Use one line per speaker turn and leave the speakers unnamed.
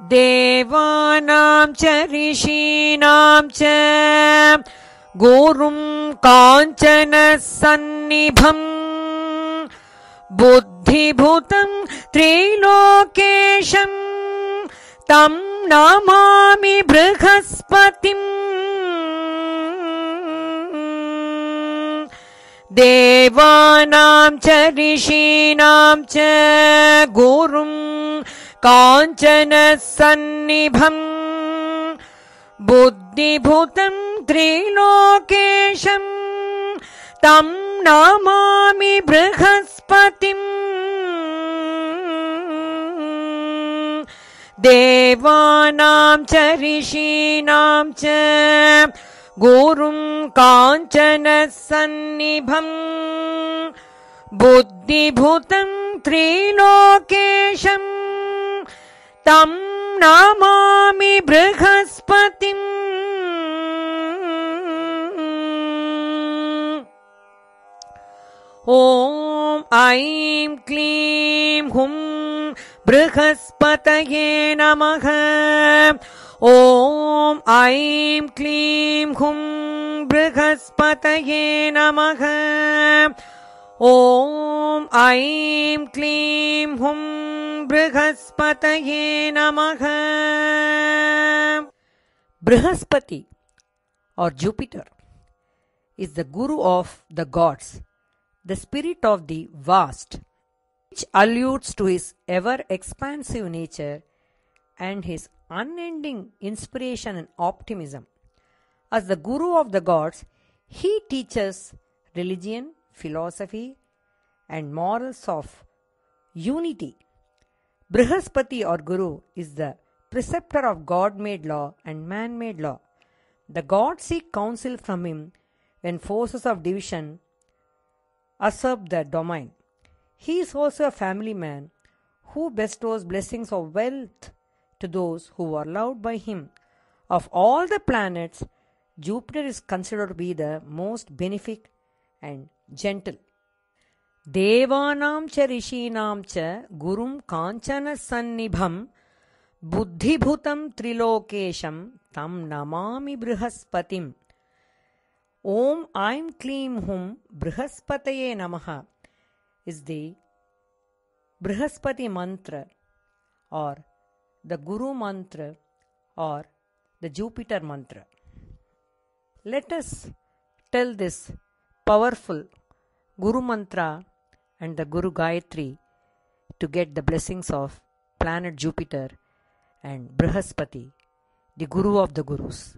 देवानां च ऋषीणां च गुरुं काञ्चन सन्निभम् बुद्धिभूतं त्रिलोकेशम् तं नमामि बृहस्पतिम् देवानां च ऋषीणां च गुरुं काञ्चन सन्निभम् बुद्धिभूतं त्रिलोकेशम् तं नमामि बृहस्पतिम् देवानां च ऋषीणां च गुरुं काञ्चन सन्निभम् बुद्धिभूतं त्रिलोकेशम् तं नमामि बृहस्पतिम् ॐ ऐं क्लीं हुं बृहस्पतये नमः ॐ ऐं क्लीं हुं बृहस्पतये नमः ॐ ऐं क्लीं हुं बृहस्पतये नमः Brihaspati or Jupiter is the guru of the gods, the spirit of the vast, which alludes to his ever expansive nature and his unending inspiration and optimism. As the guru of the gods, he teaches religion, philosophy, and morals of unity. Brihaspati or Guru is the preceptor of God made law and man made law. The gods seek counsel from him when forces of division usurp their domain. He is also a family man who bestows blessings of wealth to those who are loved by him. Of all the planets, Jupiter is considered to be the most benefic and gentle. देवानां च ऋषीणां च गुरुं काञ्चनसन्निभं बुद्धिभूतं त्रिलोकेशं तं नमामि बृहस्पतिम् ॐ ऐं क्लीं हुं बृहस्पतये नमः is the Brihaspati mantra or the Guru mantra or the Jupiter mantra. Let us tell this powerful Guru mantra and the Guru Gayatri to get the blessings of planet Jupiter and Brihaspati, the Guru of the Gurus.